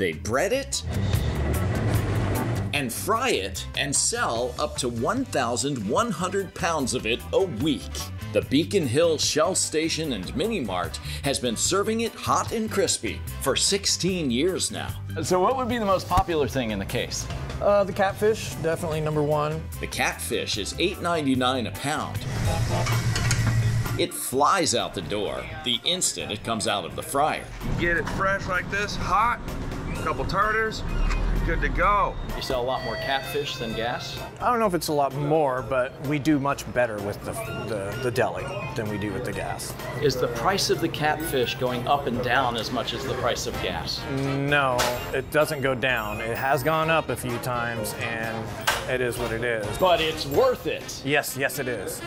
They bread it and fry it and sell up to 1,100 pounds of it a week. The Beacon Hill Shell Station and Mini Mart has been serving it hot and crispy for 16 years now. So, what would be the most popular thing in the case? Uh, the catfish, definitely number one. The catfish is $8.99 a pound. It flies out the door the instant it comes out of the fryer. Get it fresh like this, hot, a couple tartars, good to go. You sell a lot more catfish than gas? I don't know if it's a lot more, but we do much better with the, the, the deli than we do with the gas. Is the price of the catfish going up and down as much as the price of gas? No, it doesn't go down. It has gone up a few times, and it is what it is. But it's worth it. Yes, yes, it is.